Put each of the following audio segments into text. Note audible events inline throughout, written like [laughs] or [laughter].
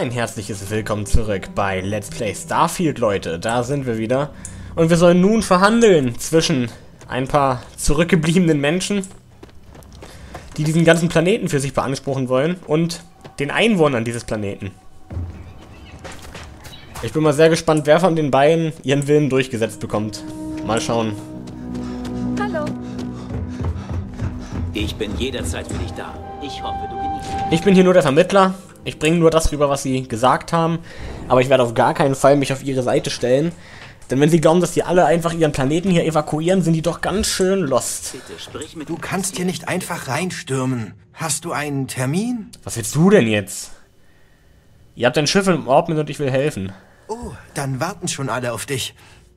ein herzliches Willkommen zurück bei Let's Play Starfield, Leute. Da sind wir wieder. Und wir sollen nun verhandeln zwischen ein paar zurückgebliebenen Menschen, die diesen ganzen Planeten für sich beanspruchen wollen, und den Einwohnern dieses Planeten. Ich bin mal sehr gespannt, wer von den beiden ihren Willen durchgesetzt bekommt. Mal schauen. Hallo. Ich bin jederzeit für dich da. Ich hoffe, du genießt. Ich bin hier nur der Vermittler. Ich bringe nur das rüber, was sie gesagt haben. Aber ich werde auf gar keinen Fall mich auf ihre Seite stellen. Denn wenn sie glauben, dass die alle einfach ihren Planeten hier evakuieren, sind die doch ganz schön lost. Bitte sprich mit Du kannst hier nicht einfach reinstürmen. Hast du einen Termin? Was willst du denn jetzt? Ihr habt ein Schiff im Orbit und ich will helfen. Oh, dann warten schon alle auf dich.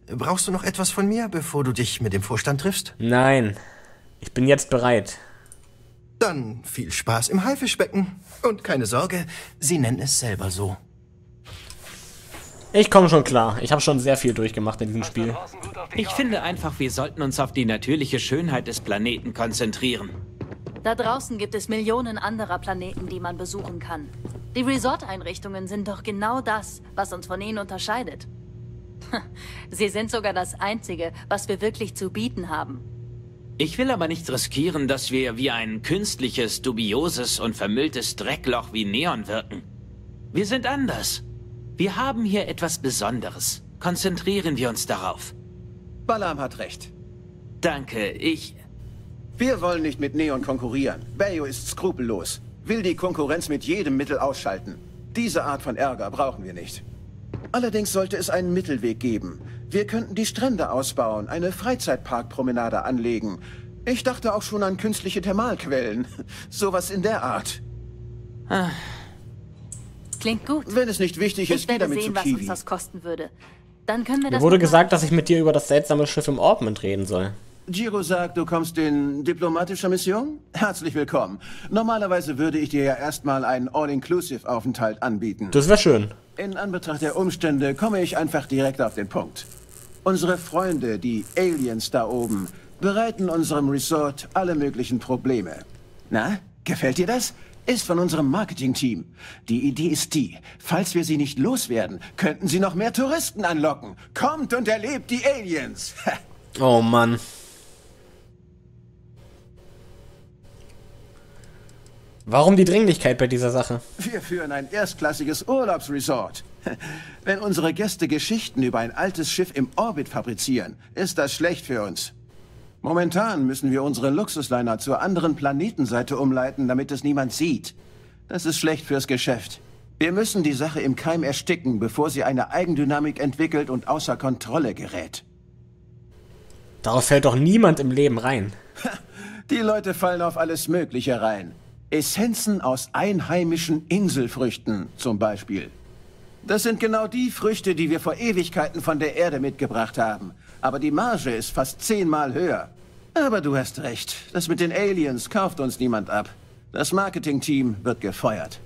Brauchst du noch etwas von mir, bevor du dich mit dem Vorstand triffst? Nein. Ich bin jetzt bereit. Dann viel Spaß im Haifischbecken. Und keine Sorge, sie nennen es selber so. Ich komme schon klar. Ich habe schon sehr viel durchgemacht in diesem Spiel. Ich finde einfach, wir sollten uns auf die natürliche Schönheit des Planeten konzentrieren. Da draußen gibt es Millionen anderer Planeten, die man besuchen kann. Die Resort-Einrichtungen sind doch genau das, was uns von ihnen unterscheidet. [laughs] Sie sind sogar das Einzige, was wir wirklich zu bieten haben. Ich will aber nicht riskieren, dass wir wie ein künstliches, dubioses und vermülltes Dreckloch wie Neon wirken. Wir sind anders. Wir haben hier etwas Besonderes. Konzentrieren wir uns darauf. Balam hat recht. Danke, ich... Wir wollen nicht mit Neon konkurrieren. Bayo ist skrupellos, will die Konkurrenz mit jedem Mittel ausschalten. Diese Art von Ärger brauchen wir nicht. Allerdings sollte es einen Mittelweg geben. Wir könnten die Strände ausbauen, eine Freizeitparkpromenade anlegen. Ich dachte auch schon an künstliche Thermalquellen. [laughs] Sowas in der Art. Klingt gut. Wenn es nicht wichtig Ich ist, wieder werde mit sehen, was uns das kosten würde. Dann können wir Mir das... wurde gesagt, dass ich mit dir über das seltsame Schiff im Orbit reden soll. Giro sagt, du kommst in diplomatischer Mission? Herzlich willkommen. Normalerweise würde ich dir ja erstmal einen All-Inclusive-Aufenthalt anbieten. Das wäre schön. In Anbetracht der Umstände komme ich einfach direkt auf den Punkt. Unsere Freunde, die Aliens da oben, bereiten unserem Resort alle möglichen Probleme. Na, gefällt dir das? Ist von unserem Marketing-Team. Die Idee ist die, falls wir sie nicht loswerden, könnten sie noch mehr Touristen anlocken. Kommt und erlebt die Aliens. [laughs] Oh Mann. Warum die Dringlichkeit bei dieser Sache? Wir führen ein erstklassiges Urlaubsresort. [laughs] Wenn unsere Gäste Geschichten über ein altes Schiff im Orbit fabrizieren, ist das schlecht für uns. Momentan müssen wir unsere Luxusliner zur anderen Planetenseite umleiten, damit es niemand sieht. Das ist schlecht fürs Geschäft. Wir müssen die Sache im Keim ersticken, bevor sie eine Eigendynamik entwickelt und außer Kontrolle gerät. Darauf fällt doch niemand im Leben rein. [laughs] Die Leute fallen auf alles Mögliche rein. Essenzen aus einheimischen Inselfrüchten zum Beispiel. Das sind genau die Früchte, die wir vor Ewigkeiten von der Erde mitgebracht haben. Aber die Marge ist fast zehnmal höher. Aber du hast recht. Das mit den Aliens kauft uns niemand ab. Das Marketingteam wird gefeuert.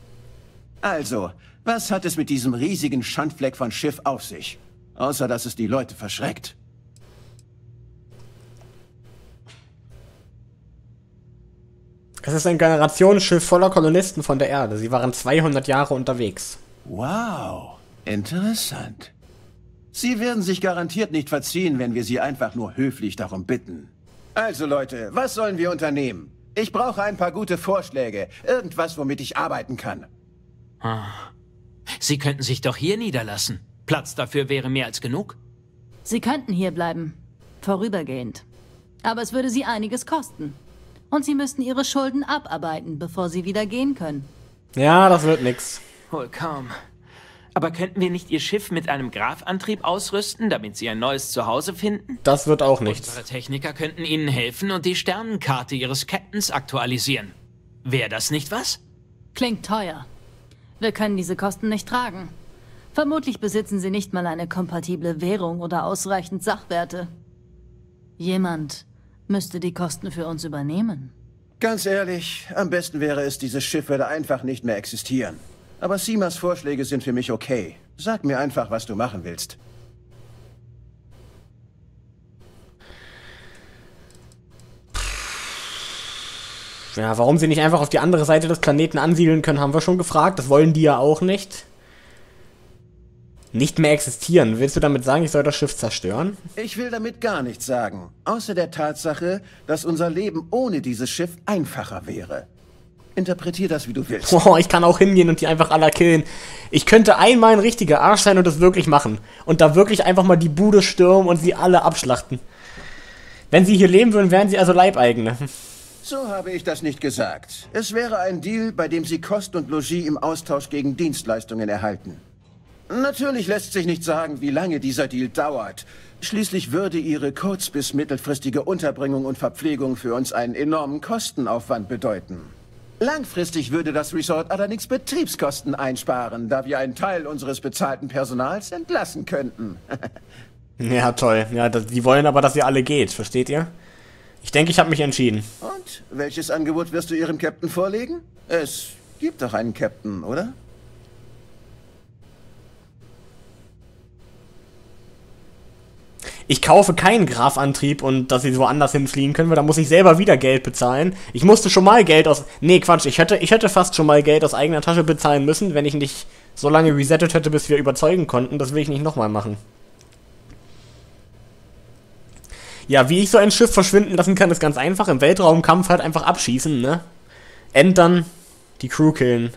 Also, was hat es mit diesem riesigen Schandfleck von Schiff auf sich? Außer, dass es die Leute verschreckt. Es ist ein Generationsschiff voller Kolonisten von der Erde. Sie waren 200 Jahre unterwegs. Wow, interessant. Sie werden sich garantiert nicht verziehen, wenn wir Sie einfach nur höflich darum bitten. Also Leute, was sollen wir unternehmen? Ich brauche ein paar gute Vorschläge. Irgendwas, womit ich arbeiten kann. Sie könnten sich doch hier niederlassen. Platz dafür wäre mehr als genug. Sie könnten hier bleiben. Vorübergehend. Aber es würde sie einiges kosten. Und sie müssten ihre Schulden abarbeiten, bevor sie wieder gehen können. Ja, das wird nix. Wohl kaum. Aber könnten wir nicht Ihr Schiff mit einem Grafantrieb ausrüsten, damit Sie ein neues Zuhause finden? Das wird auch nichts. Unsere Techniker könnten Ihnen helfen und die Sternenkarte Ihres Captains aktualisieren. Wäre das nicht was? Klingt teuer. Wir können diese Kosten nicht tragen. Vermutlich besitzen sie nicht mal eine kompatible Währung oder ausreichend Sachwerte. Jemand müsste die Kosten für uns übernehmen. Ganz ehrlich, am besten wäre es, dieses Schiff würde einfach nicht mehr existieren. Aber Simas Vorschläge sind für mich okay. Sag mir einfach, was du machen willst. Ja, warum sie nicht einfach auf die andere Seite des Planeten ansiedeln können, haben wir schon gefragt. Das wollen die ja auch nicht. Nicht mehr existieren. Willst du damit sagen, ich soll das Schiff zerstören? Ich will damit gar nichts sagen, außer der Tatsache, dass unser Leben ohne dieses Schiff einfacher wäre. Interpretier das, wie du willst. Boah, ich kann auch hingehen und die einfach alle killen. Ich könnte einmal ein richtiger Arsch sein und das wirklich machen. Und da wirklich einfach mal die Bude stürmen und sie alle abschlachten. Wenn sie hier leben würden, wären sie also Leibeigene. So habe ich das nicht gesagt. Es wäre ein Deal, bei dem Sie Kost und Logis im Austausch gegen Dienstleistungen erhalten. Natürlich lässt sich nicht sagen, wie lange dieser Deal dauert. Schließlich würde Ihre kurz- bis mittelfristige Unterbringung und Verpflegung für uns einen enormen Kostenaufwand bedeuten. Langfristig würde das Resort allerdings Betriebskosten einsparen, da wir einen Teil unseres bezahlten Personals entlassen könnten. [laughs] ja, toll. Ja, das, die wollen aber, dass ihr alle geht, versteht ihr? Ich denke, ich habe mich entschieden. Und welches Angebot wirst du Ihrem Captain vorlegen? Es gibt doch einen Captain, oder? Ich kaufe keinen Grafantrieb und dass sie woanders hinfliegen können, weil da muss ich selber wieder Geld bezahlen. Ich musste schon mal Geld aus... Nee, Quatsch, ich hätte, ich hätte fast schon mal Geld aus eigener Tasche bezahlen müssen, wenn ich nicht so lange resettet hätte, bis wir überzeugen konnten. Das will ich nicht nochmal machen. Ja, wie ich so ein Schiff verschwinden lassen kann, ist ganz einfach. Im Weltraumkampf halt einfach abschießen, ne? Entern, die Crew killen.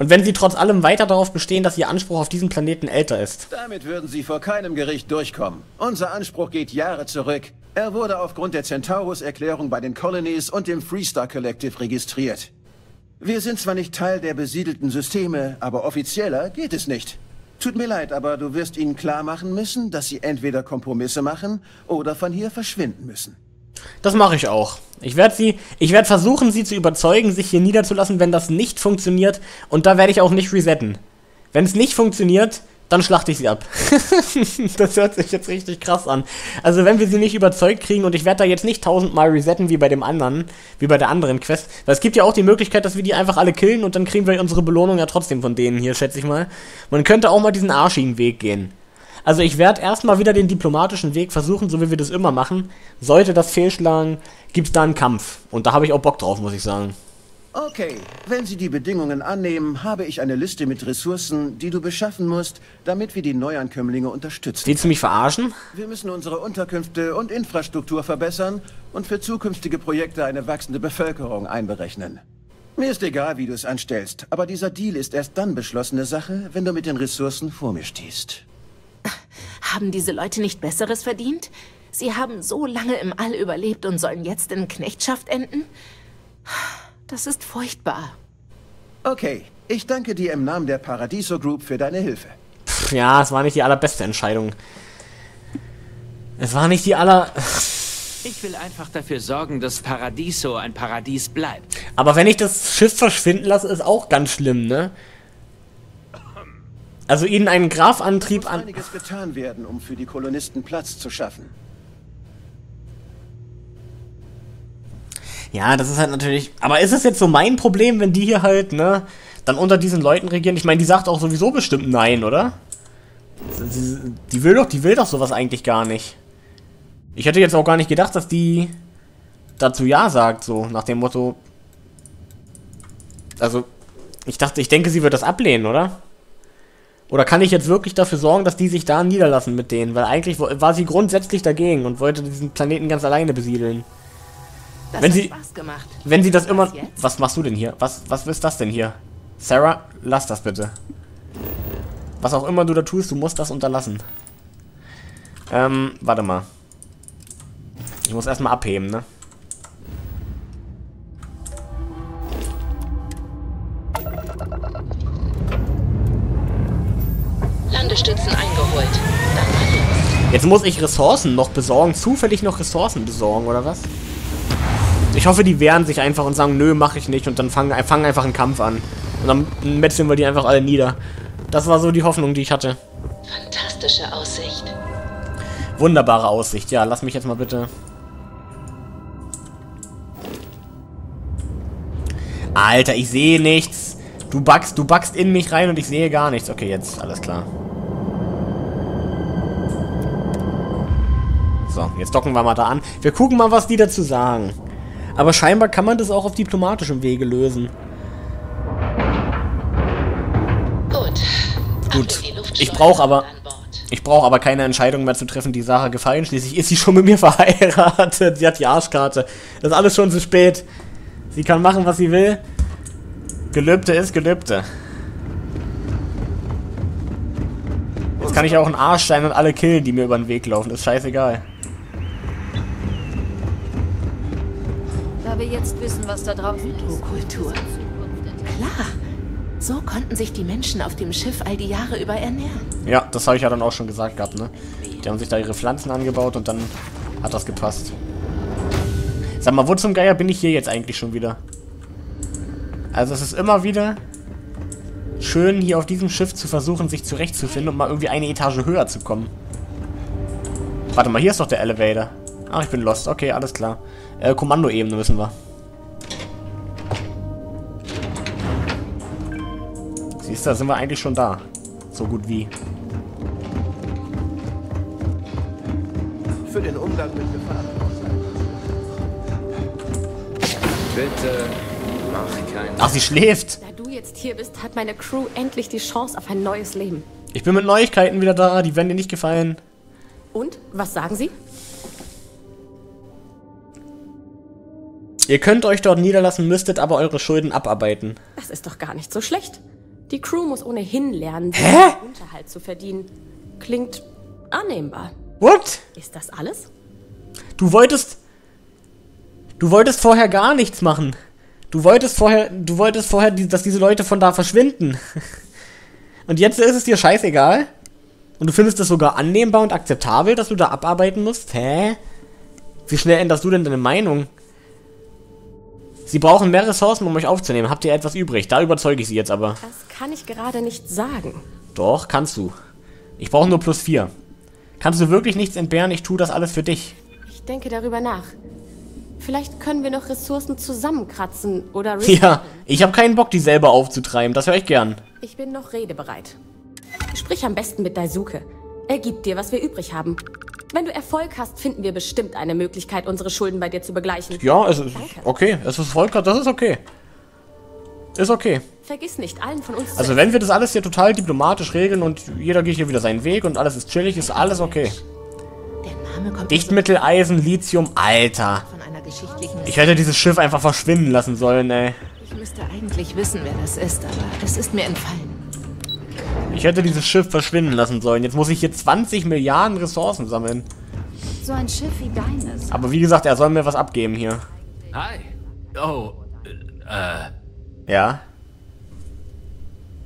Und wenn sie trotz allem weiter darauf bestehen, dass ihr Anspruch auf diesen Planeten älter ist. Damit würden sie vor keinem Gericht durchkommen. Unser Anspruch geht Jahre zurück. Er wurde aufgrund der Centaurus-Erklärung bei den Colonies und dem Freestar Collective registriert. Wir sind zwar nicht Teil der besiedelten Systeme, aber offizieller geht es nicht. Tut mir leid, aber du wirst ihnen klar machen müssen, dass sie entweder Kompromisse machen oder von hier verschwinden müssen. Das mache ich auch. Ich werde sie, ich werde versuchen, sie zu überzeugen, sich hier niederzulassen, wenn das nicht funktioniert. Und da werde ich auch nicht resetten. Wenn es nicht funktioniert, dann schlachte ich sie ab. [laughs] das hört sich jetzt richtig krass an. Also wenn wir sie nicht überzeugt kriegen und ich werde da jetzt nicht tausendmal resetten wie bei dem anderen, wie bei der anderen Quest, weil es gibt ja auch die Möglichkeit, dass wir die einfach alle killen und dann kriegen wir unsere Belohnung ja trotzdem von denen hier, schätze ich mal. Man könnte auch mal diesen arschigen Weg gehen. Also ich werde erstmal wieder den diplomatischen Weg versuchen, so wie wir das immer machen. Sollte das fehlschlagen, gibt es da einen Kampf. Und da habe ich auch Bock drauf, muss ich sagen. Okay, wenn Sie die Bedingungen annehmen, habe ich eine Liste mit Ressourcen, die du beschaffen musst, damit wir die Neuankömmlinge unterstützen. Willst du mich verarschen? Wir müssen unsere Unterkünfte und Infrastruktur verbessern und für zukünftige Projekte eine wachsende Bevölkerung einberechnen. Mir ist egal, wie du es anstellst, aber dieser Deal ist erst dann beschlossene Sache, wenn du mit den Ressourcen vor mir stehst. Haben diese Leute nicht Besseres verdient? Sie haben so lange im All überlebt und sollen jetzt in Knechtschaft enden? Das ist furchtbar. Okay, ich danke dir im Namen der Paradiso Group für deine Hilfe. Pff, ja, es war nicht die allerbeste Entscheidung. Es war nicht die aller... Ich will einfach dafür sorgen, dass Paradiso ein Paradies bleibt. Aber wenn ich das Schiff verschwinden lasse, ist auch ganz schlimm, ne? Also ihnen einen Grafantrieb an... einiges getan werden, um für die Kolonisten Platz zu schaffen. Ja, das ist halt natürlich. Aber ist es jetzt so mein Problem, wenn die hier halt, ne, dann unter diesen Leuten regieren? Ich meine, die sagt auch sowieso bestimmt nein, oder? Die, die, will doch, die will doch sowas eigentlich gar nicht. Ich hätte jetzt auch gar nicht gedacht, dass die dazu ja sagt, so nach dem Motto. Also, ich dachte, ich denke, sie wird das ablehnen, oder? Oder kann ich jetzt wirklich dafür sorgen, dass die sich da niederlassen mit denen? Weil eigentlich war sie grundsätzlich dagegen und wollte diesen Planeten ganz alleine besiedeln. Das wenn sie. Wenn sie das immer... Was jetzt? Was machst du denn hier? Was, was ist das denn hier? Sarah, lass das bitte. Was auch immer du da tust, du musst das unterlassen. Ähm, warte mal. Ich muss erstmal abheben, ne? Jetzt muss ich Ressourcen noch besorgen. Zufällig noch Ressourcen besorgen, oder was? Ich hoffe, die wehren sich einfach und sagen, nö, mach ich nicht. Und dann fangen, fangen einfach einen Kampf an. Und dann metzeln wir die einfach alle nieder. Das war so die Hoffnung, die ich hatte. Fantastische Aussicht. Wunderbare Aussicht. Ja, lass mich jetzt mal bitte. Alter, ich sehe nichts. Du backst, du backst in mich rein und ich sehe gar nichts. Okay, jetzt, alles klar. So, jetzt docken wir mal da an. Wir gucken mal, was die dazu sagen. Aber scheinbar kann man das auch auf diplomatischem Wege lösen. Gut. Gut. Ich brauche aber... Ich brauche aber keine Entscheidung mehr zu treffen, die Sarah gefallen. Schließlich ist sie schon mit mir [laughs] verheiratet. Sie hat die Arschkarte. Das ist alles schon zu spät. Sie kann machen, was sie will. Gelübde ist Gelübde. Jetzt kann ich auch ein Arsch sein und alle killen, die mir über den Weg laufen. Ist scheißegal. Wir jetzt wissen, was da draußen ist. Kultur. Klar. So konnten sich die Menschen auf dem Schiff all die Jahre über ernähren. Ja, das habe ich ja dann auch schon gesagt gehabt, ne? Die haben sich da ihre Pflanzen angebaut und dann hat das gepasst. Sag mal, wo zum Geier bin ich hier jetzt eigentlich schon wieder? Also es ist immer wieder schön, hier auf diesem Schiff zu versuchen, sich zurechtzufinden und mal irgendwie eine Etage höher zu kommen. Warte mal, hier ist doch der Elevator. Ach, ich bin lost. Okay, alles klar. Äh, Kommandoebene müssen wir. Siehst du, da sind wir eigentlich schon da. So gut wie. Für den Umgang mit Gefahren. Bitte mach keinen. Ach, sie schläft. Da du jetzt hier bist, hat meine Crew endlich die Chance auf ein neues Leben. Ich bin mit Neuigkeiten wieder da. Die werden dir nicht gefallen. Und, was sagen Sie? Ihr könnt euch dort niederlassen, müsstet aber eure Schulden abarbeiten. Das ist doch gar nicht so schlecht. Die Crew muss ohnehin lernen, Hä? Unterhalt zu verdienen. Klingt annehmbar. What? Ist das alles? Du wolltest... Du wolltest vorher gar nichts machen. Du wolltest vorher... Du wolltest vorher, dass diese Leute von da verschwinden. [laughs] Und jetzt ist es dir scheißegal? Und du findest es sogar annehmbar und akzeptabel, dass du da abarbeiten musst? Hä? Wie schnell änderst du denn deine Meinung? Sie brauchen mehr Ressourcen, um euch aufzunehmen. Habt ihr etwas übrig? Da überzeuge ich sie jetzt aber. Das kann ich gerade nicht sagen. Doch, kannst du. Ich brauche nur plus 4. Kannst du wirklich nichts entbehren? Ich tue das alles für dich. Ich denke darüber nach. Vielleicht können wir noch Ressourcen zusammenkratzen oder... [laughs] Ja, ich habe keinen Bock, die selber aufzutreiben. Das höre ich gern. Ich bin noch redebereit. Sprich am besten mit Daisuke. Er gibt dir, was wir übrig haben. Wenn du Erfolg hast, finden wir bestimmt eine Möglichkeit, unsere Schulden bei dir zu begleichen. Ja, es ist Danke. okay. Es ist voll, das ist okay. Ist okay. Vergiss nicht, allen von uns... Also wenn wir das alles hier total diplomatisch regeln und jeder geht hier wieder seinen Weg und alles ist chillig, ist alles okay. Der Name kommt Dichtmittel, Eisen, Lithium, Alter. Ich hätte dieses Schiff einfach verschwinden lassen sollen, ey. Ich müsste eigentlich wissen, wer das ist, aber es ist mir entfallen. Ich hätte dieses Schiff verschwinden lassen sollen. Jetzt muss ich hier 20 Milliarden Ressourcen sammeln. So ein Schiff wie deines. Aber wie gesagt, er soll mir was abgeben hier. Hi. Oh, äh, Ja?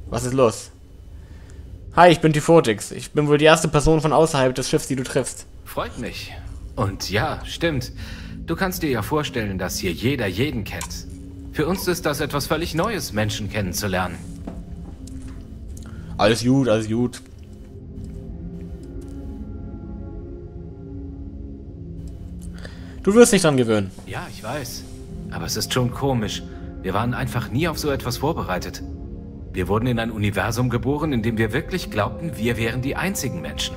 Was ist los? Hi, ich bin Typhotix. Ich bin wohl die erste Person von außerhalb des Schiffs, die du triffst. freut mich. Und ja, stimmt. Du kannst dir ja vorstellen, dass hier jeder jeden kennt. Für uns ist das etwas völlig Neues, Menschen kennenzulernen. Alles gut, alles gut. Du wirst dich dran gewöhnen. Ja, ich weiß. Aber es ist schon komisch. Wir waren einfach nie auf so etwas vorbereitet. Wir wurden in ein Universum geboren, in dem wir wirklich glaubten, wir wären die einzigen Menschen.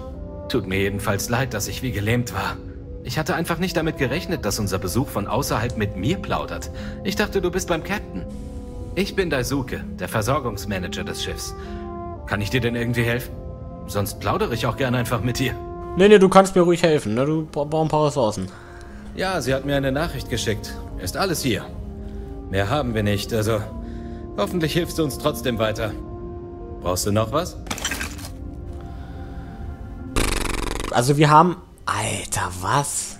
Tut mir jedenfalls leid, dass ich wie gelähmt war. Ich hatte einfach nicht damit gerechnet, dass unser Besuch von außerhalb mit mir plaudert. Ich dachte, du bist beim Captain. Ich bin Daisuke, der Versorgungsmanager des Schiffs. Kann ich dir denn irgendwie helfen? Sonst plaudere ich auch gerne einfach mit dir. Nee, nee, du kannst mir ruhig helfen, ne? Du bra- brauchst ein paar Ressourcen. Ja, sie hat mir eine Nachricht geschickt. Ist alles hier. Mehr haben wir nicht, also hoffentlich hilfst du uns trotzdem weiter. Brauchst du noch was? Also wir haben... Alter, was?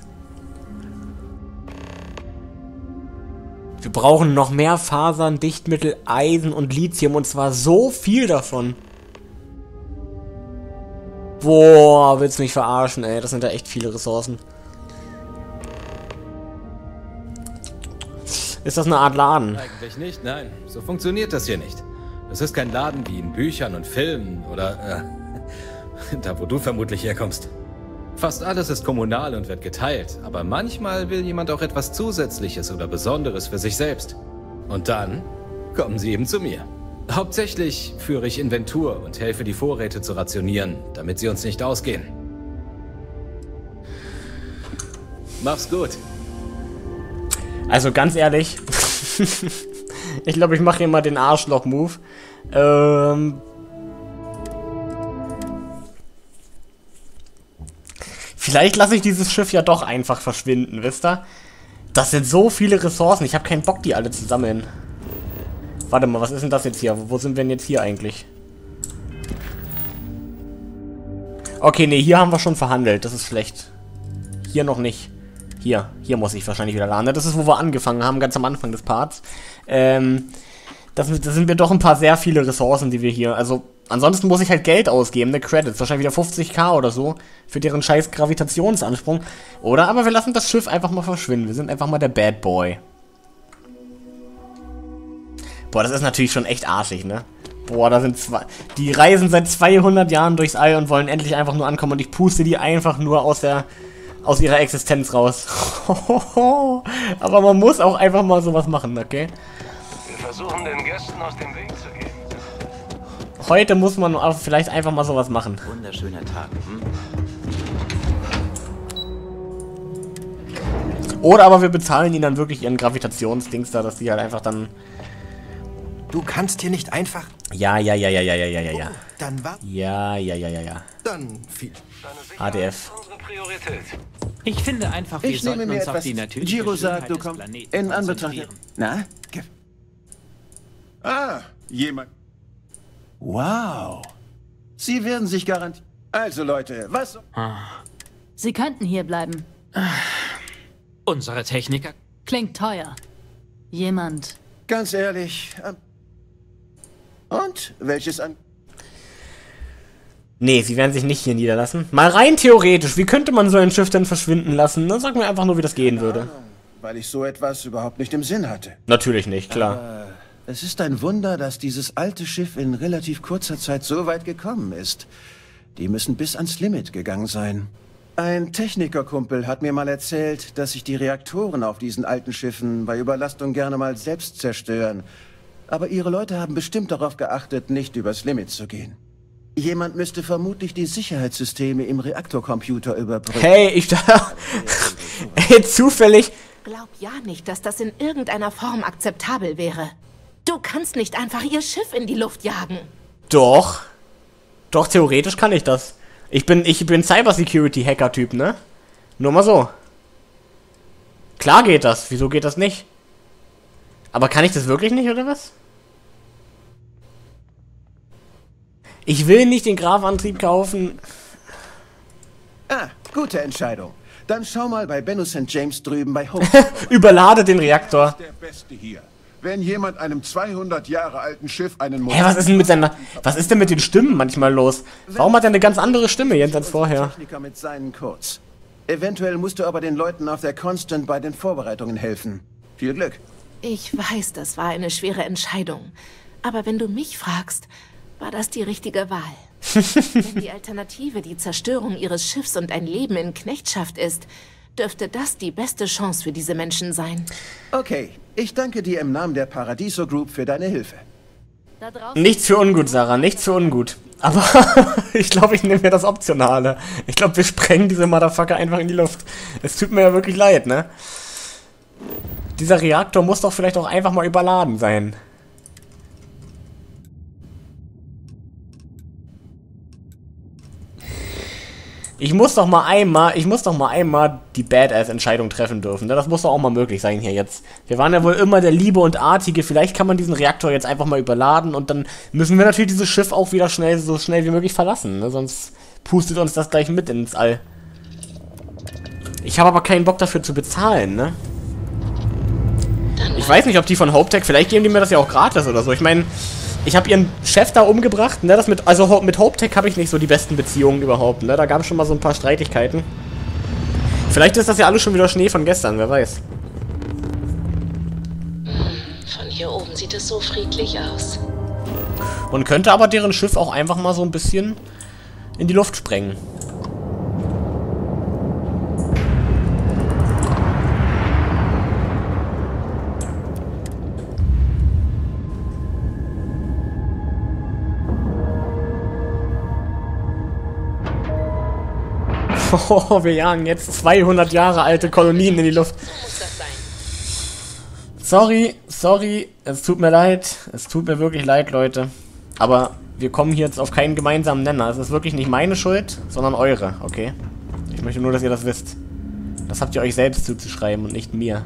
Wir brauchen noch mehr Fasern, Dichtmittel, Eisen und Lithium und zwar so viel davon. Boah, willst du mich verarschen, ey. Das sind ja echt viele Ressourcen. Ist das eine Art Laden? Eigentlich nicht, nein. So funktioniert das hier nicht. Das ist kein Laden wie in Büchern und Filmen oder äh, [laughs] da, wo du vermutlich herkommst. Fast alles ist kommunal und wird geteilt, aber manchmal will jemand auch etwas Zusätzliches oder Besonderes für sich selbst. Und dann kommen sie eben zu mir. Hauptsächlich führe ich Inventur und helfe, die Vorräte zu rationieren, damit sie uns nicht ausgehen. Mach's gut. Also ganz ehrlich, [laughs] ich glaube, ich mache hier mal den Arschloch-Move. Ähm, Vielleicht lasse ich dieses Schiff ja doch einfach verschwinden, wisst ihr? Das sind so viele Ressourcen, ich habe keinen Bock, die alle zu sammeln. Warte mal, was ist denn das jetzt hier? Wo sind wir denn jetzt hier eigentlich? Okay, nee, hier haben wir schon verhandelt. Das ist schlecht. Hier noch nicht. Hier, hier muss ich wahrscheinlich wieder laden. Das ist, wo wir angefangen haben, ganz am Anfang des Parts. Ähm, das, das sind wir doch ein paar sehr viele Ressourcen, die wir hier... Also, ansonsten muss ich halt Geld ausgeben, ne? Credits. Wahrscheinlich wieder 50k oder so. Für deren scheiß Gravitationsansprung. Oder aber wir lassen das Schiff einfach mal verschwinden. Wir sind einfach mal der Bad Boy. Boah, das ist natürlich schon echt arschig, ne? Boah, da sind zwei. Die reisen seit 200 Jahren durchs All und wollen endlich einfach nur ankommen und ich puste die einfach nur aus der aus ihrer Existenz raus. [laughs] Aber man muss auch einfach mal sowas machen, okay? Wir versuchen den Gästen aus dem Weg zu gehen. Heute muss man auch vielleicht einfach mal sowas machen. Wunderschöner Tag. Hm? Oder aber wir bezahlen ihnen dann wirklich ihren Gravitationsdings da, dass die halt einfach dann. Du kannst hier nicht einfach. Ja, ja, ja, ja, ja, ja, ja, ja, ja. Dann war. Ja, ja, ja, ja, ja. Dann viel. ADF. Ich finde einfach, wir Ich nehme sollten mir uns auf etwas. die natürliche Giro sagt, du kommst. In Anbetracht. Na? Ah, jemand. Wow. Sie werden sich garantiert. Also Leute, was? Sie könnten hier bleiben. Unsere Techniker Klingt teuer. Jemand. Ganz ehrlich. Und welches an? Nee, sie werden sich nicht hier niederlassen. Mal rein theoretisch, wie könnte man so ein Schiff denn verschwinden lassen? Dann sag mir einfach nur, wie das gehen würde. Weil ich so etwas überhaupt nicht im Sinn hatte. Natürlich nicht, klar. Es ist ein Wunder, dass dieses alte Schiff in relativ kurzer Zeit so weit gekommen ist. Die müssen bis ans Limit gegangen sein. Ein Technikerkumpel hat mir mal erzählt, dass sich die Reaktoren auf diesen alten Schiffen bei Überlastung gerne mal selbst zerstören. Aber ihre Leute haben bestimmt darauf geachtet, nicht übers Limit zu gehen. Jemand müsste vermutlich die Sicherheitssysteme im Reaktorcomputer überprüfen. Hey, ich da. [laughs] Ey, zufällig. Glaub ja nicht, dass das in irgendeiner Form akzeptabel wäre. Du kannst nicht einfach ihr Schiff in die Luft jagen. Doch. Doch, theoretisch kann ich das. Ich bin, ich bin Cybersecurity-Hacker-Typ, ne? Nur mal so. Klar geht das. Wieso geht das nicht? Aber kann ich das wirklich nicht, oder was? Ich will nicht den Grafantrieb kaufen. Ah, gute Entscheidung. Dann schau mal bei Benno St. James drüben bei Hope. [laughs] Überlade den Reaktor. Der Beste hier. Wenn jemand einem 200 Jahre alten Schiff einen Hä, was ist denn mit seiner... Was ist denn mit den Stimmen manchmal los? Warum hat er eine ganz andere Stimme jetzt als vorher? Techniker mit seinen Codes. Eventuell musst du aber den Leuten auf der Constant bei den Vorbereitungen helfen. Viel Glück. Ich weiß, das war eine schwere Entscheidung. Aber wenn du mich fragst, war das die richtige Wahl. [laughs] wenn die Alternative die Zerstörung ihres Schiffs und ein Leben in Knechtschaft ist, dürfte das die beste Chance für diese Menschen sein. Okay, ich danke dir im Namen der Paradiso Group für deine Hilfe. Nichts für ungut, Sarah, nichts für ungut. Aber [laughs] ich glaube, ich nehme mir das Optionale. Ich glaube, wir sprengen diese Motherfucker einfach in die Luft. Es tut mir ja wirklich leid, ne? Dieser Reaktor muss doch vielleicht auch einfach mal überladen sein. Ich muss doch mal einmal, ich muss doch mal einmal die Badass-Entscheidung treffen dürfen. Ne? Das muss doch auch mal möglich sein hier jetzt. Wir waren ja wohl immer der Liebe und Artige. Vielleicht kann man diesen Reaktor jetzt einfach mal überladen und dann müssen wir natürlich dieses Schiff auch wieder schnell, so schnell wie möglich verlassen. Ne? Sonst pustet uns das gleich mit ins All. Ich habe aber keinen Bock dafür zu bezahlen, ne? Ich weiß nicht, ob die von HopeTech, vielleicht geben die mir das ja auch gratis oder so. Ich meine, ich habe ihren Chef da umgebracht, ne? Das mit, also mit HopeTech habe ich nicht so die besten Beziehungen überhaupt, ne? Da gab es schon mal so ein paar Streitigkeiten. Vielleicht ist das ja alles schon wieder Schnee von gestern, wer weiß. Von hier oben sieht es so friedlich aus. Und könnte aber deren Schiff auch einfach mal so ein bisschen in die Luft sprengen. Oh, wir jagen jetzt 200 Jahre alte Kolonien in die Luft. Sorry, sorry, es tut mir leid. Es tut mir wirklich leid, Leute. Aber wir kommen hier jetzt auf keinen gemeinsamen Nenner. Es ist wirklich nicht meine Schuld, sondern eure, okay? Ich möchte nur, dass ihr das wisst. Das habt ihr euch selbst zuzuschreiben und nicht mir.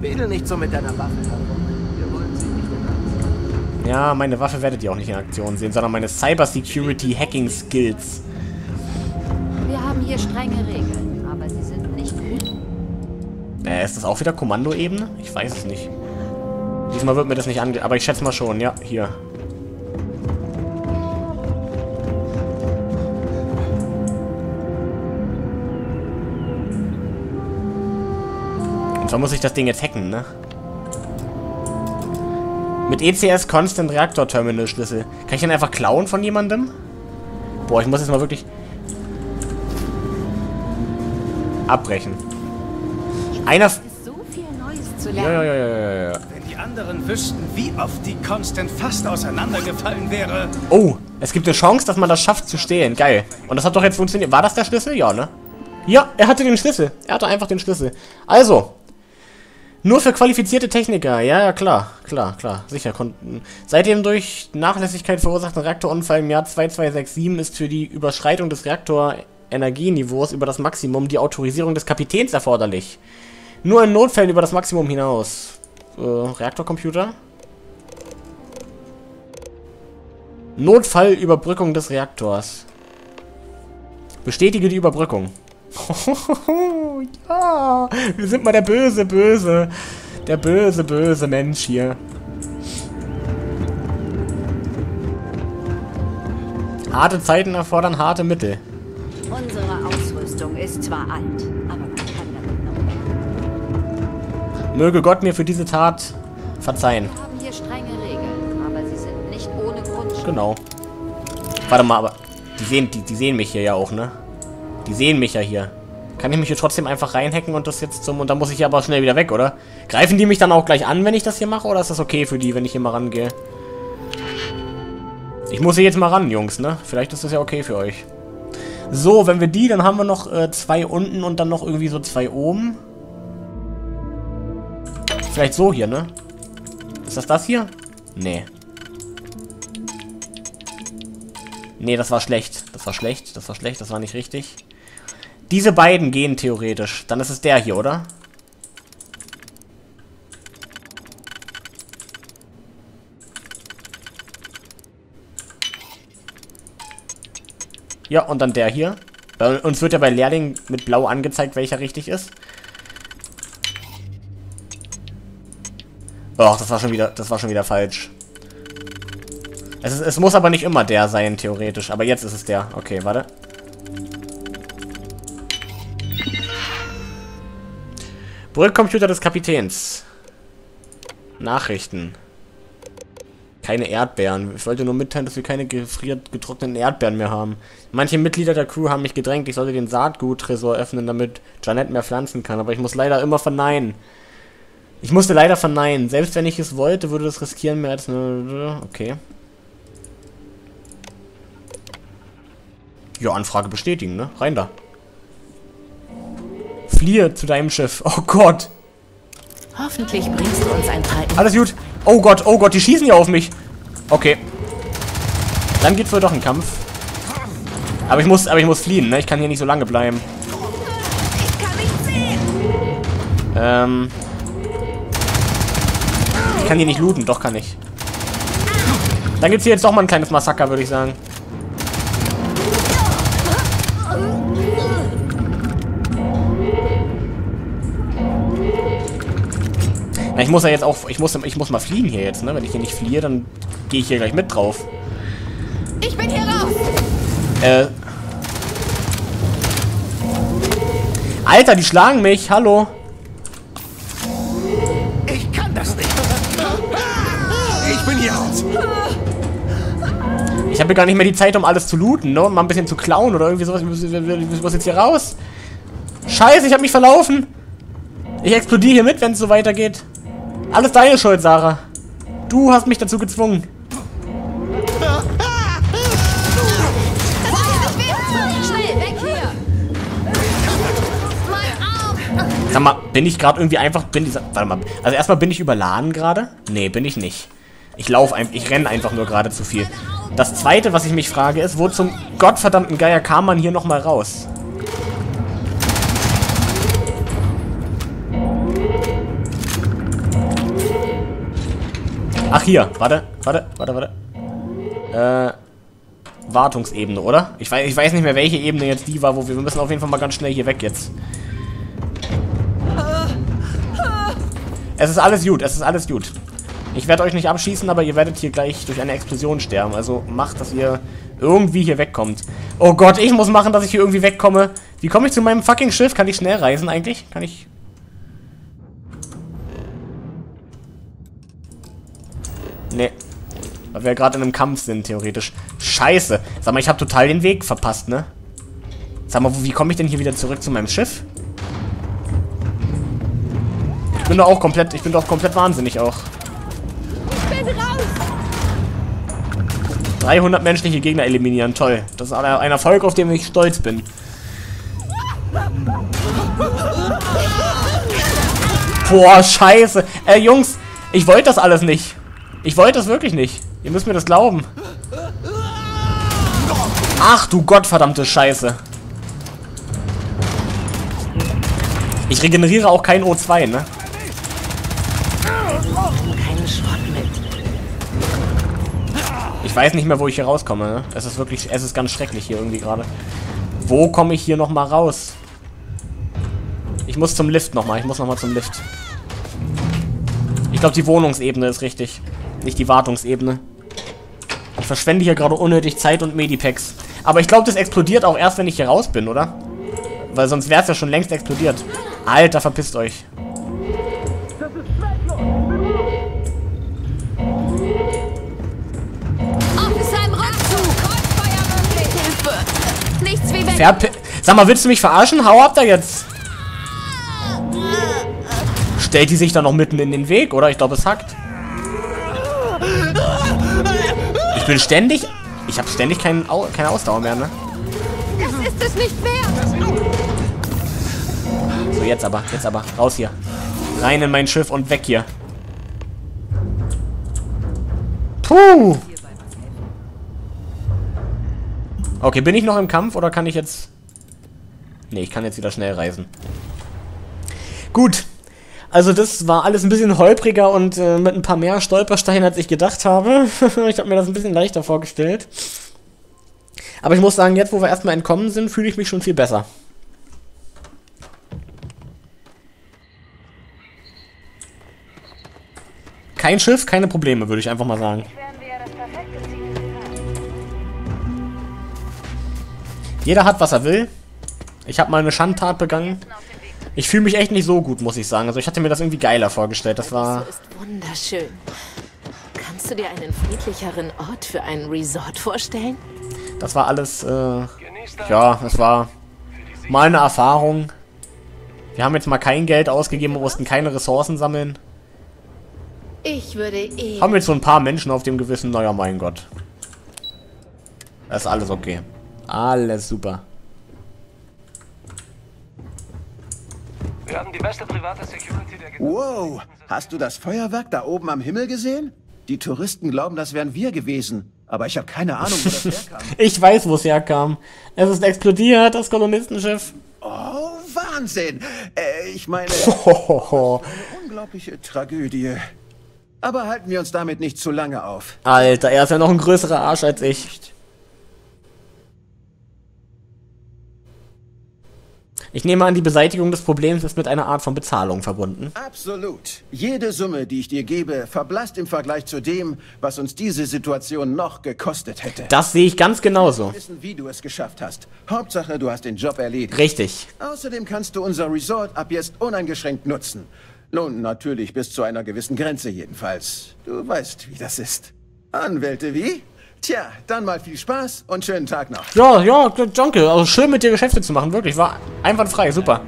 Wedel nicht so mit deiner Waffe herum. Wir wollen sie nicht in Aktion. Ja, meine Waffe werdet ihr auch nicht in Aktion sehen, sondern meine Cybersecurity Hacking Skills. Wir haben hier strenge Regeln, aber sie sind nicht gut. Äh, ist das auch wieder Kommandoebene? Ich weiß es nicht. Diesmal wird mir das nicht ange... Aber ich schätze mal schon, ja, hier. Und zwar muss ich das Ding jetzt hacken, ne? Mit ECS Constant Reaktor Terminal Schlüssel. Kann ich den einfach klauen von jemandem? Boah, ich muss jetzt mal wirklich... Abbrechen. Einer... Es ist so viel Neues zu Ja, lernen. ja, ja, ja, ja, ja. Wenn die anderen wüssten, wie oft die Constant fast auseinandergefallen wäre. Oh, es gibt eine Chance, dass man das schafft zu stehlen. Geil. Und das hat doch jetzt funktioniert. War das der Schlüssel? Ja, ne? Ja, er hatte den Schlüssel. Er hatte einfach den Schlüssel. Also. Nur für qualifizierte Techniker. Ja, ja, klar. Klar, klar. Sicher. Konnten. Seit dem durch Nachlässigkeit verursachten Reaktorunfall im Jahr 2267 ist für die Überschreitung des Reaktorenergieniveaus über das Maximum die Autorisierung des Kapitäns erforderlich. Nur in Notfällen über das Maximum hinaus. Äh, Reaktorcomputer? Notfallüberbrückung des Reaktors. Bestätige die Überbrückung. [laughs] ja, wir sind mal der böse, böse, der böse, böse Mensch hier. Harte Zeiten erfordern harte Mittel. Ist zwar alt, aber man kann damit noch. Möge Gott mir für diese Tat verzeihen. Wir haben hier strenge Regeln, aber sie sind nicht ohne Grund. Genau. Warte mal, aber die sehen, die, die sehen mich hier ja auch, ne? Die sehen mich ja hier. Kann ich mich hier trotzdem einfach reinhacken und das jetzt zum... Und dann muss ich hier aber schnell wieder weg, oder? Greifen die mich dann auch gleich an, wenn ich das hier mache? Oder ist das okay für die, wenn ich hier mal rangehe? Ich muss hier jetzt mal ran, Jungs, ne? Vielleicht ist das ja okay für euch. So, wenn wir die, dann haben wir noch äh, zwei unten und dann noch irgendwie so zwei oben. Vielleicht so hier, ne? Ist das das hier? Nee. Nee, das war schlecht. Das war schlecht, das war schlecht, das war nicht richtig. Diese beiden gehen theoretisch. Dann ist es der hier, oder? Ja, und dann der hier. Bei uns wird ja bei Lehrling mit blau angezeigt, welcher richtig ist. Och, das war schon wieder, das war schon wieder falsch. Es, ist, es muss aber nicht immer der sein, theoretisch. Aber jetzt ist es der. Okay, warte. Brückcomputer des Kapitäns. Nachrichten. Keine Erdbeeren. Ich wollte nur mitteilen, dass wir keine gefriert getrockneten Erdbeeren mehr haben. Manche Mitglieder der Crew haben mich gedrängt, ich sollte den Saatguttresor öffnen, damit Janet mehr pflanzen kann. Aber ich muss leider immer verneinen. Ich musste leider verneinen. Selbst wenn ich es wollte, würde das riskieren mehr als eine... Okay. Ja, Anfrage bestätigen, ne? Rein da. Fliehe zu deinem Schiff. Oh Gott. Hoffentlich bringst du uns ein paar... Alles gut. Oh Gott, oh Gott, die schießen ja auf mich. Okay. Dann geht's wohl doch ein Kampf. Aber ich muss, aber ich muss fliehen, ne? Ich kann hier nicht so lange bleiben. Ähm. Ich kann hier nicht looten, doch kann ich. Dann gibt's hier jetzt doch mal ein kleines Massaker, würde ich sagen. Ich muss ja jetzt auch, ich muss, ich muss mal fliehen hier jetzt, ne? Wenn ich hier nicht fliehe, dann gehe ich hier gleich mit drauf. Ich bin hier raus! Äh. Alter, die schlagen mich, hallo. Ich kann das nicht. Ich bin hier raus. Ich habe gar nicht mehr die Zeit, um alles zu looten, ne? Und mal ein bisschen zu klauen oder irgendwie sowas. Ich muss, ich muss jetzt hier raus. Scheiße, ich habe mich verlaufen. Ich explodiere hier mit, wenn es so weitergeht. Alles deine Schuld, Sarah. Du hast mich dazu gezwungen. Sag mal, bin ich gerade irgendwie einfach... Bin dieser, warte mal. Also erstmal bin ich überladen gerade? Nee, bin ich nicht. Ich laufe einfach... Ich renne einfach nur gerade zu viel. Das zweite, was ich mich frage, ist, wo zum gottverdammten Geier kam man hier nochmal raus? Ach, hier. Warte, warte, warte, warte. Äh, Wartungsebene, oder? Ich weiß, ich weiß nicht mehr, welche Ebene jetzt die war, wo wir... Wir müssen auf jeden Fall mal ganz schnell hier weg jetzt. Es ist alles gut, es ist alles gut. Ich werde euch nicht abschießen, aber ihr werdet hier gleich durch eine Explosion sterben. Also macht, dass ihr irgendwie hier wegkommt. Oh Gott, ich muss machen, dass ich hier irgendwie wegkomme. Wie komme ich zu meinem fucking Schiff? Kann ich schnell reisen eigentlich? Kann ich... Nee. Weil wir gerade in einem Kampf sind, theoretisch. Scheiße. Sag mal, ich habe total den Weg verpasst, ne? Sag mal, wie komme ich denn hier wieder zurück zu meinem Schiff? Ich bin doch auch komplett, ich bin doch komplett wahnsinnig auch. Ich bin raus! 300 menschliche Gegner eliminieren, toll. Das ist ein Erfolg, auf den ich stolz bin. Boah, scheiße. Äh, Jungs, ich wollte das alles nicht. Ich wollte das wirklich nicht. Ihr müsst mir das glauben. Ach du gottverdammte Scheiße. Ich regeneriere auch kein O2, ne? Ich weiß nicht mehr, wo ich hier rauskomme, ne? Es ist wirklich, es ist ganz schrecklich hier irgendwie gerade. Wo komme ich hier nochmal raus? Ich muss zum Lift nochmal, ich muss nochmal zum Lift. Ich glaube, die Wohnungsebene ist richtig. Nicht die Wartungsebene. Ich verschwende hier gerade unnötig Zeit und Medipacks. Aber ich glaube, das explodiert auch erst, wenn ich hier raus bin, oder? Weil sonst wäre es ja schon längst explodiert. Alter, verpisst euch. Verpi Sag mal, willst du mich verarschen? Hau ab da jetzt! Stellt die sich da noch mitten in den Weg, oder? Ich glaube, es hackt. Ich bin ständig... Ich habe ständig kein Au keine Ausdauer mehr, ne? Das ist es nicht wert! So, jetzt aber. Jetzt aber. Raus hier. Rein in mein Schiff und weg hier. Puh! Okay, bin ich noch im Kampf oder kann ich jetzt... Ne, ich kann jetzt wieder schnell reisen. Gut. Also das war alles ein bisschen holpriger und äh, mit ein paar mehr Stolpersteinen, als ich gedacht habe. [laughs] ich habe mir das ein bisschen leichter vorgestellt. Aber ich muss sagen, jetzt wo wir erstmal entkommen sind, fühle ich mich schon viel besser. Kein Schiff, keine Probleme, würde ich einfach mal sagen. Jeder hat, was er will. Ich habe mal eine Schandtat begangen. Ich fühle mich echt nicht so gut, muss ich sagen. Also ich hatte mir das irgendwie geiler vorgestellt. Das war... Das ist wunderschön. Kannst du dir einen friedlicheren Ort für ein Resort vorstellen? Das war alles, äh... Ja, das war mal eine Erfahrung. Wir haben jetzt mal kein Geld ausgegeben und mussten keine Ressourcen sammeln. Ich würde eh... Haben jetzt so ein paar Menschen auf dem Gewissen. Naja, mein Gott. Das ist alles okay. Alles super. Wir haben die beste private Security der Wow, hast du das Feuerwerk da oben am Himmel gesehen? Die Touristen glauben, das wären wir gewesen. Aber ich habe keine Ahnung, wo das [laughs] herkam. ich weiß, wo es herkam. Es ist explodiert, das Kolonistenschiff. Oh, Wahnsinn. Äh, ich meine, [laughs] Hohoho. eine unglaubliche Tragödie. Aber halten wir uns damit nicht zu lange auf. Alter, er ist ja noch ein größerer Arsch als ich. Ich nehme an, die Beseitigung des Problems ist mit einer Art von Bezahlung verbunden. Absolut. Jede Summe, die ich dir gebe, verblasst im Vergleich zu dem, was uns diese Situation noch gekostet hätte. Das sehe ich ganz genauso. Wir wissen, wie du es geschafft hast. Hauptsache, du hast den Job erledigt. Richtig. Außerdem kannst du unser Resort ab jetzt uneingeschränkt nutzen. Nun, natürlich bis zu einer gewissen Grenze jedenfalls. Du weißt, wie das ist. Anwälte wie? Tja, dann mal viel Spaß und schönen Tag noch. Ja, ja, danke. Also schön mit dir Geschäfte zu machen, wirklich. War einwandfrei, super.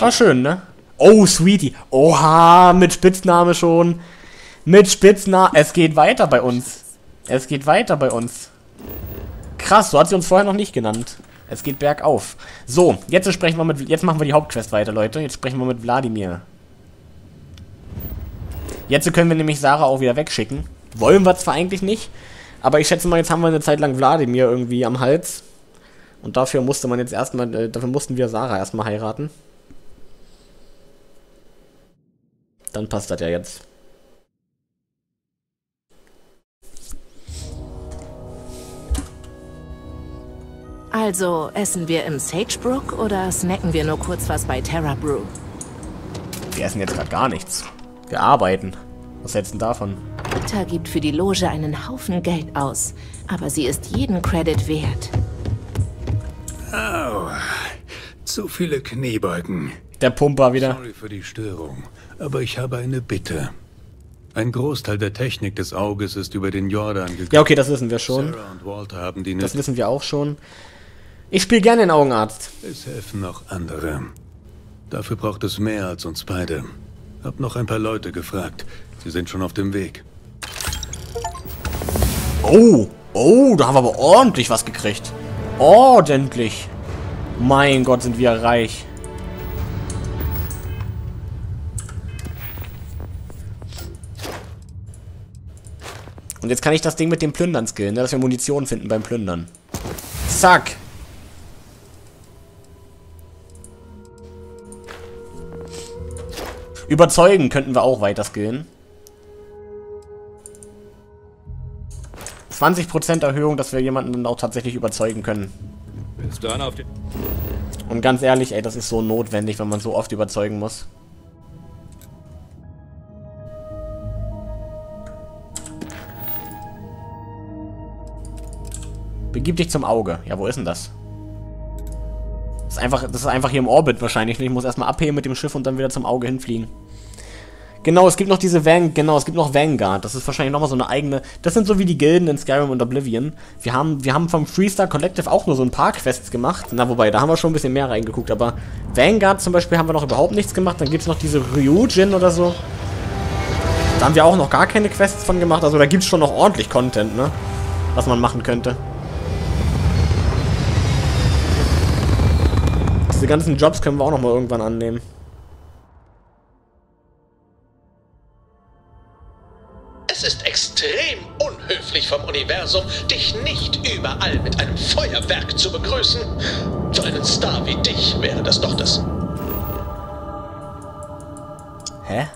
War schön, ne? Oh, Sweetie. Oha, mit Spitzname schon. Mit Spitzname. Es geht weiter bei uns. Es geht weiter bei uns. Krass, so hat sie uns vorher noch nicht genannt. Es geht bergauf. So, jetzt sprechen wir mit. Jetzt machen wir die Hauptquest weiter, Leute. Jetzt sprechen wir mit Wladimir. Jetzt können wir nämlich Sarah auch wieder wegschicken. Wollen wir zwar eigentlich nicht, aber ich schätze mal, jetzt haben wir eine Zeit lang Wladimir irgendwie am Hals. Und dafür musste man jetzt erstmal, äh, dafür mussten wir Sarah erstmal heiraten. Dann passt das ja jetzt. Also, essen wir im Sagebrook oder snacken wir nur kurz was bei Terra Brew? Wir essen jetzt gerade gar nichts. Wir arbeiten. Was hältst du denn davon? Rita gibt für die Loge einen Haufen Geld aus, aber sie ist jeden Credit wert. Au, zu viele Kniebeugen. Der Pumper wieder. Sorry für die Störung, aber ich habe eine Bitte. Ein Großteil der Technik des Auges ist über den Jordan gegangen. Ja, okay, das wissen wir schon. Sarah und Walter haben die Das wissen wir auch schon. Ich spiele gerne den Augenarzt. Es helfen noch andere. Dafür braucht es mehr als uns beide. Hab noch ein paar Leute gefragt. Sie sind schon auf dem Weg. Oh, oh, da haben wir aber ordentlich was gekriegt. Ordentlich. Mein Gott, sind wir reich. Und jetzt kann ich das Ding mit dem Plündern skillen, ne, dass wir Munition finden beim Plündern. Zack. Überzeugen könnten wir auch weiter skillen. 20% Erhöhung, dass wir jemanden dann auch tatsächlich überzeugen können. Und ganz ehrlich, ey, das ist so notwendig, wenn man so oft überzeugen muss. Begib dich zum Auge. Ja, wo ist denn das? Das ist einfach, das ist einfach hier im Orbit wahrscheinlich. Ich muss erstmal abheben mit dem Schiff und dann wieder zum Auge hinfliegen. Genau, es gibt noch diese Van genau, es gibt noch Vanguard. Das ist wahrscheinlich nochmal so eine eigene. Das sind so wie die Gilden in Skyrim und Oblivion. Wir haben, wir haben vom Freestar Collective auch nur so ein paar Quests gemacht. Na, wobei, da haben wir schon ein bisschen mehr reingeguckt. Aber Vanguard zum Beispiel haben wir noch überhaupt nichts gemacht. Dann gibt es noch diese Ryujin oder so. Da haben wir auch noch gar keine Quests von gemacht. Also da gibt es schon noch ordentlich Content, ne? Was man machen könnte. Diese ganzen Jobs können wir auch noch mal irgendwann annehmen. Extrem unhöflich vom Universum, dich nicht überall mit einem Feuerwerk zu begrüßen. Für einen Star wie dich wäre das doch das. Hä?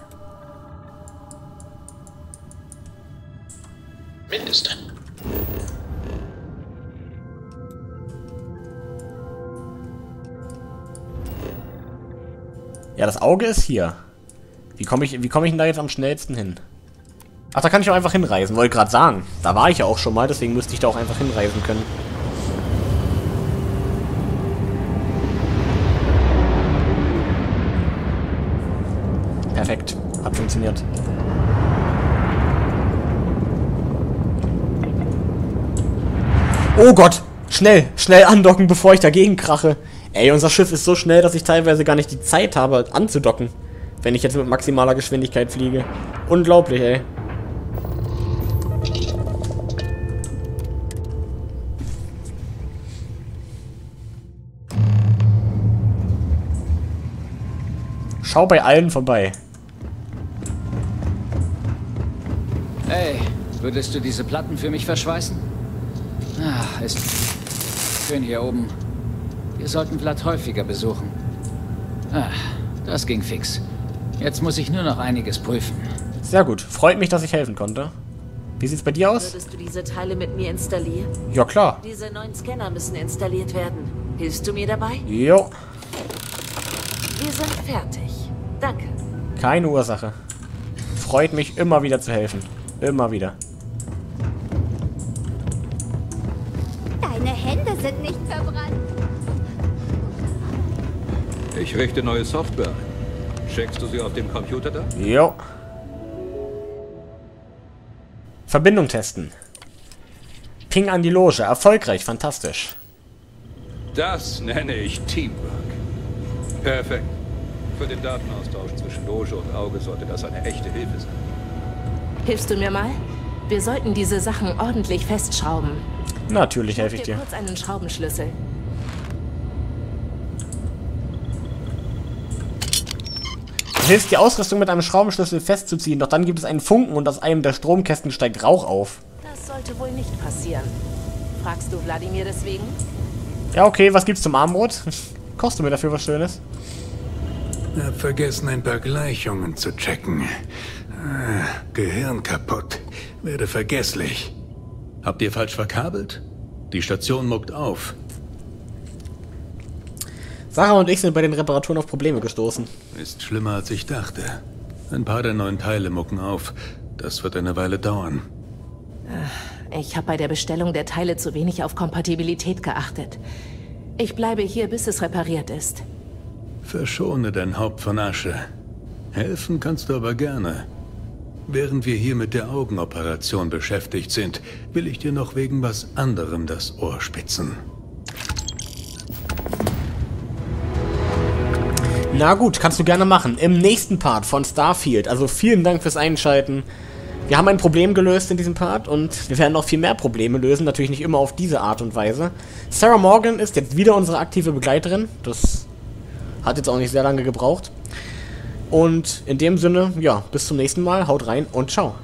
Mindeste. Ja, das Auge ist hier. Wie komme ich, wie komme ich denn da jetzt am schnellsten hin? Ach, da kann ich auch einfach hinreisen. Wollte gerade sagen. Da war ich ja auch schon mal, deswegen müsste ich da auch einfach hinreisen können. Perfekt. Hat funktioniert. Oh Gott! Schnell! Schnell andocken, bevor ich dagegen krache. Ey, unser Schiff ist so schnell, dass ich teilweise gar nicht die Zeit habe, anzudocken. Wenn ich jetzt mit maximaler Geschwindigkeit fliege. Unglaublich, ey. Schau bei allen vorbei. Hey, würdest du diese Platten für mich verschweißen? Ah, ist schön hier oben. Wir sollten Vlad häufiger besuchen. Ah, das ging fix. Jetzt muss ich nur noch einiges prüfen. Sehr gut. Freut mich, dass ich helfen konnte. Wie sieht's bei dir aus? Würdest du diese Teile mit mir installieren? Ja, klar. Diese neuen Scanner müssen installiert werden. Hilfst du mir dabei? Jo. Wir sind fertig. Danke. Keine Ursache. Freut mich, immer wieder zu helfen. Immer wieder. Deine Hände sind nicht verbrannt. Ich richte neue Software. Checkst du sie auf dem Computer da? Jo. Verbindung testen. Ping an die Loge. Erfolgreich. Fantastisch. Das nenne ich Teamwork. Perfekt. Für den Datenaustausch zwischen Loge und Auge sollte das eine echte Hilfe sein. Hilfst du mir mal? Wir sollten diese Sachen ordentlich festschrauben. Natürlich helfe ich dir. kurz einen Schraubenschlüssel. Du hilfst die Ausrüstung mit einem Schraubenschlüssel festzuziehen, doch dann gibt es einen Funken und aus einem der Stromkästen steigt Rauch auf. Das sollte wohl nicht passieren. Fragst du Wladimir deswegen? Ja, okay, was gibt's zum Armbrot? [laughs] Kochst du mir dafür was Schönes? Hab vergessen, ein paar Gleichungen zu checken. Ah, Gehirn kaputt. Werde vergesslich. Habt ihr falsch verkabelt? Die Station muckt auf. Sarah und ich sind bei den Reparaturen auf Probleme gestoßen. Ist schlimmer als ich dachte. Ein paar der neuen Teile mucken auf. Das wird eine Weile dauern. Ich habe bei der Bestellung der Teile zu wenig auf Kompatibilität geachtet. Ich bleibe hier, bis es repariert ist. Verschone dein Haupt von Asche. Helfen kannst du aber gerne. Während wir hier mit der Augenoperation beschäftigt sind, will ich dir noch wegen was anderem das Ohr spitzen. Na gut, kannst du gerne machen. Im nächsten Part von Starfield. Also vielen Dank fürs Einschalten. Wir haben ein Problem gelöst in diesem Part und wir werden noch viel mehr Probleme lösen. Natürlich nicht immer auf diese Art und Weise. Sarah Morgan ist jetzt wieder unsere aktive Begleiterin. Das hat jetzt auch nicht sehr lange gebraucht. Und in dem Sinne, ja, bis zum nächsten Mal. Haut rein und ciao.